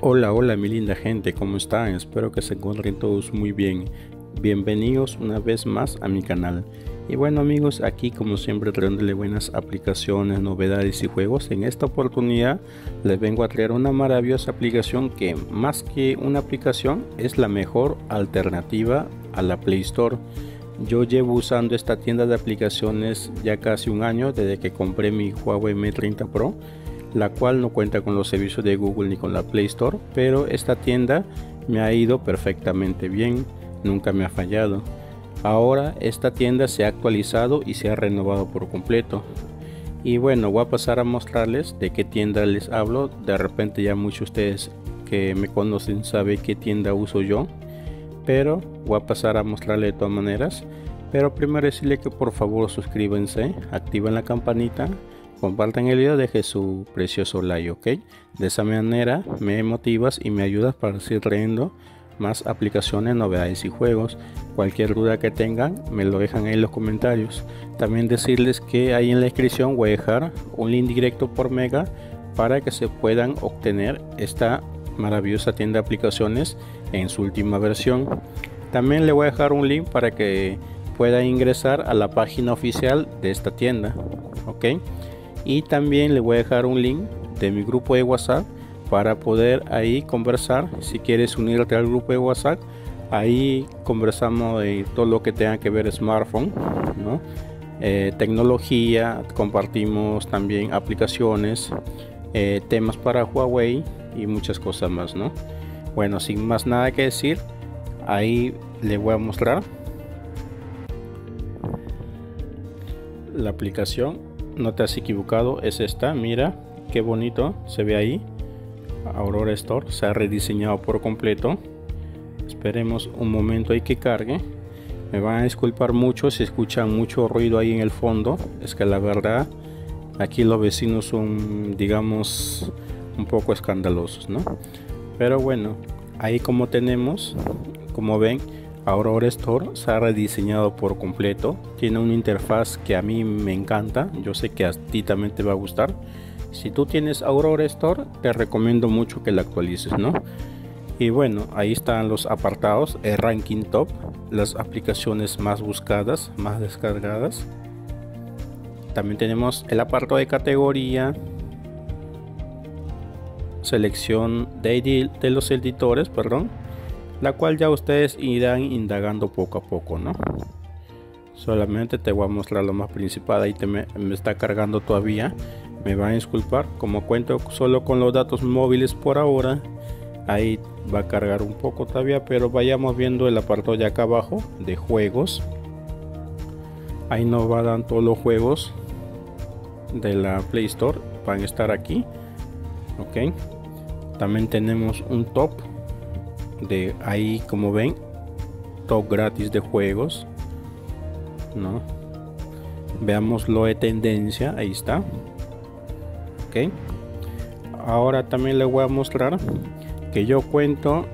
Hola, hola mi linda gente, ¿cómo están? Espero que se encuentren todos muy bien. Bienvenidos una vez más a mi canal. Y bueno amigos, aquí como siempre trayéndole buenas aplicaciones, novedades y juegos. En esta oportunidad les vengo a traer una maravillosa aplicación que más que una aplicación es la mejor alternativa a la Play Store. Yo llevo usando esta tienda de aplicaciones ya casi un año desde que compré mi Huawei M30 Pro, la cual no cuenta con los servicios de Google ni con la Play Store, pero esta tienda me ha ido perfectamente bien, nunca me ha fallado. Ahora esta tienda se ha actualizado y se ha renovado por completo. Y bueno, voy a pasar a mostrarles de qué tienda les hablo. De repente ya muchos de ustedes que me conocen saben qué tienda uso yo. Pero voy a pasar a mostrarle de todas maneras. Pero primero decirle que por favor suscríbanse, activen la campanita, compartan el video, deje su precioso like, ok. De esa manera me motivas y me ayudas para seguir trayendo más aplicaciones, novedades y juegos. Cualquier duda que tengan me lo dejan ahí en los comentarios. También decirles que ahí en la descripción voy a dejar un link directo por Mega para que se puedan obtener esta maravillosa tienda de aplicaciones en su última versión. También le voy a dejar un link para que pueda ingresar a la página oficial de esta tienda. Ok. Y también le voy a dejar un link de mi grupo de WhatsApp para poder ahí conversar. Si quieres unirte al grupo de WhatsApp, ahí conversamos de todo lo que tenga que ver smartphone. Eh, tecnología, compartimos también aplicaciones, eh, temas para Huawei y muchas cosas más, ¿no? Bueno, sin más nada que decir, ahí le voy a mostrar la aplicación. No te has equivocado, es esta. Mira qué bonito se ve ahí. Aurora Store se ha rediseñado por completo. Esperemos un momento ahí que cargue. Me van a disculpar mucho si escuchan mucho ruido ahí en el fondo. Es que la verdad aquí los vecinos son digamos un poco escandalosos, ¿no? Pero bueno, ahí como tenemos, como ven, Aurora Store se ha rediseñado por completo. Tiene una interfaz que a mí me encanta. Yo sé que a ti también te va a gustar. Si tú tienes Aurora Store, te recomiendo mucho que la actualices, ¿no? Y bueno, ahí están los apartados, el ranking top, las aplicaciones más buscadas, más descargadas. También tenemos el apartado de categoría, selección de, de los editores, perdón, la cual ya ustedes irán indagando poco a poco, ¿no? Solamente te voy a mostrar lo más principal, ahí te me está cargando todavía. Me van a disculpar como cuento solo con los datos móviles por ahora ahí va a cargar un poco todavía pero vayamos viendo el apartado de acá abajo de juegos. Ahí nos va a dar todos los juegos de la Play Store van a estar aquí ok. También tenemos un top de ahí como ven top gratis de juegos no veamos lo de tendencia ahí está ok. Ahora también les voy a mostrar que yo cuento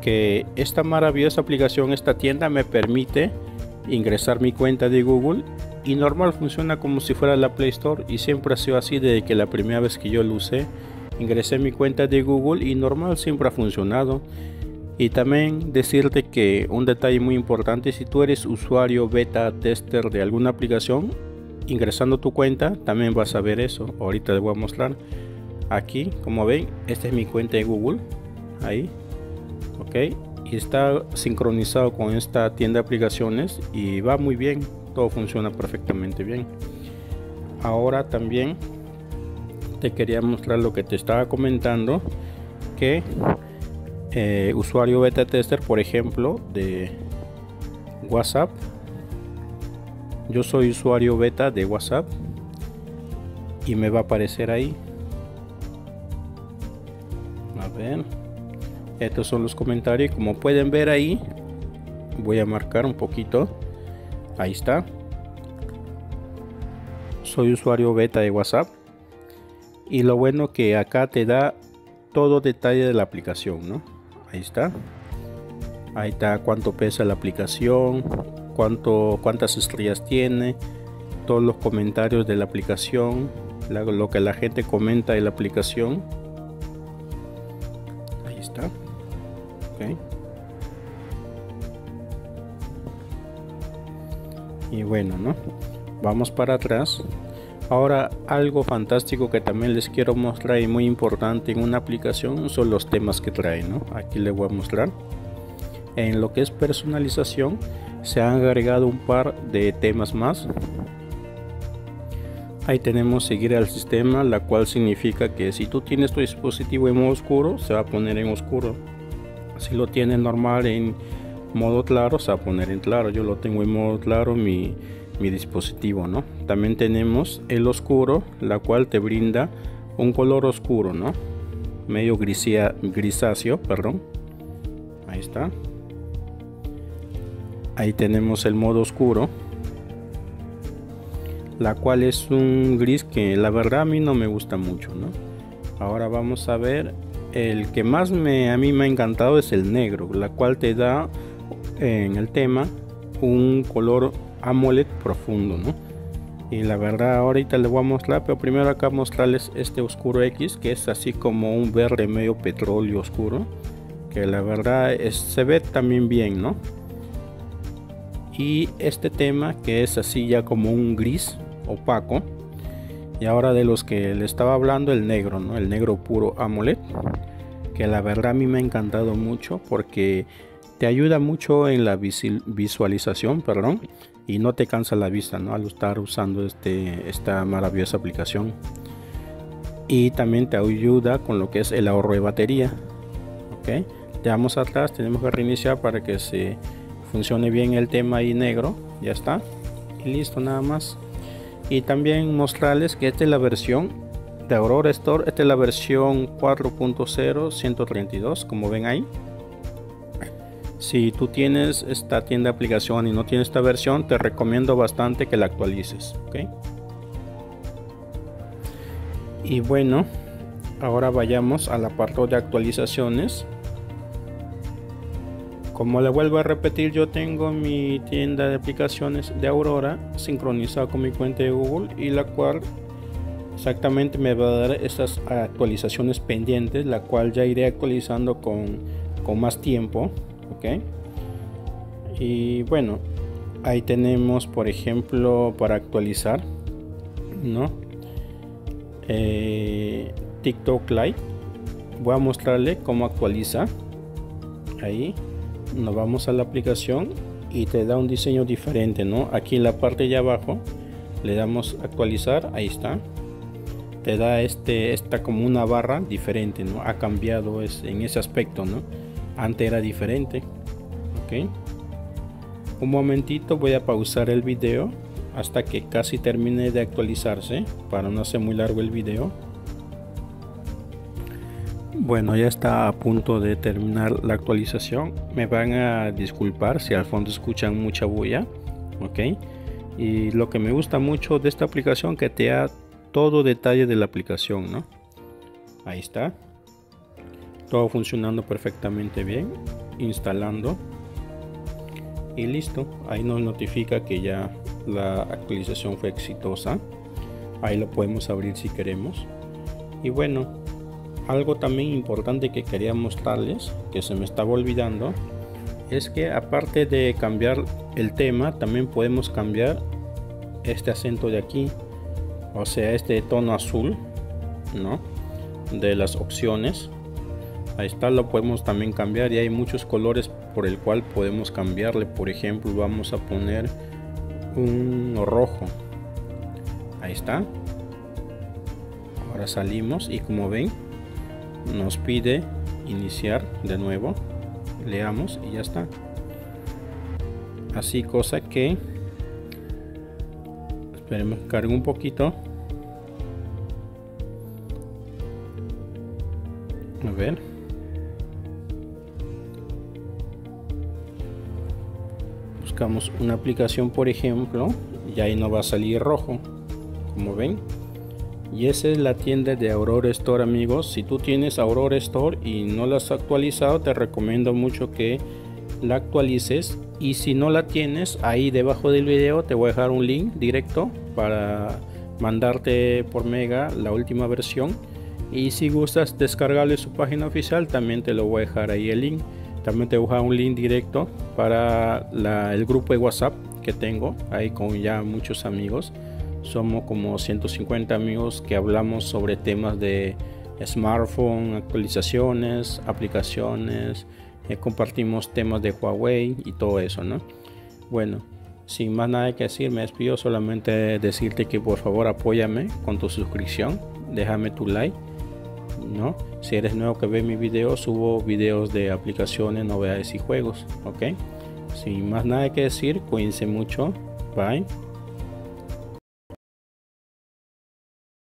que esta maravillosa aplicación esta tienda me permite ingresar mi cuenta de google y normal funciona como si fuera la play store y siempre ha sido así desde que la primera vez que yo lo usé. Ingresé mi cuenta de google y normal siempre ha funcionado. Y también decirte que un detalle muy importante si tú eres usuario beta tester de alguna aplicación ingresando tu cuenta también vas a ver eso. Ahorita les voy a mostrar aquí como ven esta es mi cuenta de google ahí ok y está sincronizado con esta tienda de aplicaciones y va muy bien todo funciona perfectamente bien. Ahora también te quería mostrar lo que te estaba comentando que eh, usuario beta tester por ejemplo de whatsapp. Yo soy usuario beta de whatsapp y me va a aparecer ahí. A ver estos son los comentarios. Como pueden ver ahí voy a marcar un poquito ahí está. Soy usuario beta de whatsapp. Y lo bueno que acá te da todo detalle de la aplicación no ahí está. Ahí está cuánto pesa la aplicación cuánto, cuántas estrellas tiene, todos los comentarios de la aplicación, lo que la gente comenta de la aplicación. Y bueno, ¿no? Vamos para atrás. Ahora algo fantástico que también les quiero mostrar y muy importante en una aplicación son los temas que trae, ¿no? Aquí les voy a mostrar. En lo que es personalización se han agregado un par de temas más. Ahí tenemos seguir al sistema, la cual significa que si tú tienes tu dispositivo en modo oscuro, se va a poner en oscuro. Si lo tienes normal en modo claro, se va a poner en claro. Yo lo tengo en modo claro mi mi dispositivo no también tenemos el oscuro la cual te brinda un color oscuro no medio grisía, grisáceo perdón. Ahí está. Ahí tenemos el modo oscuro la cual es un gris que la verdad a mí no me gusta mucho no ahora vamos a ver el que más me a mí me ha encantado es el negro la cual te da en el tema un color AMOLED profundo, ¿no? Y la verdad ahorita les voy a mostrar, pero primero acá mostrarles este oscuro X, que es así como un verde medio petróleo oscuro, que la verdad se ve también bien, ¿no? Y este tema que es así ya como un gris opaco. Y ahora de los que le estaba hablando, el negro, ¿no? El negro puro AMOLED, que la verdad a mí me ha encantado mucho porque te ayuda mucho en la visualización, perdón, y no te cansa la vista ¿no? al estar usando este, esta maravillosa aplicación. Y también te ayuda con lo que es el ahorro de batería ok damos atrás tenemos que reiniciar para que se funcione bien el tema ahí negro ya está y listo nada más. Y también mostrarles que esta es la versión de Aurora Store esta es la versión 4.0 132 como ven ahí si tú tienes esta tienda de aplicación y no tienes esta versión, te recomiendo bastante que la actualices. Y bueno, ahora vayamos al apartado de actualizaciones. Como le vuelvo a repetir, yo tengo mi tienda de aplicaciones de Aurora sincronizada con mi cuenta de Google y la cual exactamente me va a dar estas actualizaciones pendientes, la cual ya iré actualizando con, con más tiempo ok. Y bueno ahí tenemos por ejemplo para actualizar no eh, tiktok live voy a mostrarle cómo actualiza. Ahí nos vamos a la aplicación y te da un diseño diferente no aquí en la parte de abajo le damos actualizar ahí está. Te da este esta como una barra diferente no ha cambiado es, en ese aspecto no antes era diferente. Ok. Un momentito voy a pausar el video hasta que casi termine de actualizarse para no hacer muy largo el video. Bueno ya está a punto de terminar la actualización. Me van a disculpar si al fondo escuchan mucha bulla ok. Y lo que me gusta mucho de esta aplicación que te da todo detalle de la aplicación no ahí está todo funcionando perfectamente bien instalando y listo. Ahí nos notifica que ya la actualización fue exitosa. Ahí lo podemos abrir si queremos. Y bueno algo también importante que quería mostrarles que se me estaba olvidando es que aparte de cambiar el tema también podemos cambiar este acento de aquí o sea este tono azul no de las opciones ahí está lo podemos también cambiar y hay muchos colores por el cual podemos cambiarle. Por ejemplo vamos a poner un rojo. Ahí está. Ahora salimos y como ven nos pide iniciar de nuevo. Leamos y ya está. Así cosa que esperemos que cargue un poquito. A ver buscamos una aplicación por ejemplo y ahí no va a salir rojo como ven. Y esa es la tienda de Aurora Store amigos. Si tú tienes Aurora Store y no la has actualizado te recomiendo mucho que la actualices. Y si no la tienes ahí debajo del video te voy a dejar un link directo para mandarte por mega la última versión. Y si gustas descargarle su página oficial también te lo voy a dejar ahí el link también te voy a dejar un link directo para el grupo de whatsapp que tengo ahí con ya muchos amigos. Somos como 150 amigos que hablamos sobre temas de smartphone actualizaciones aplicaciones eh, compartimos temas de Huawei y todo eso no bueno sin más nada que decir, me despido solamente decirte que por favor apóyame con tu suscripción, déjame tu like, ¿no? Si eres nuevo que ve mi video, subo videos de aplicaciones, novedades y juegos, ¿ok? Sin más nada que decir, cuídense mucho, bye.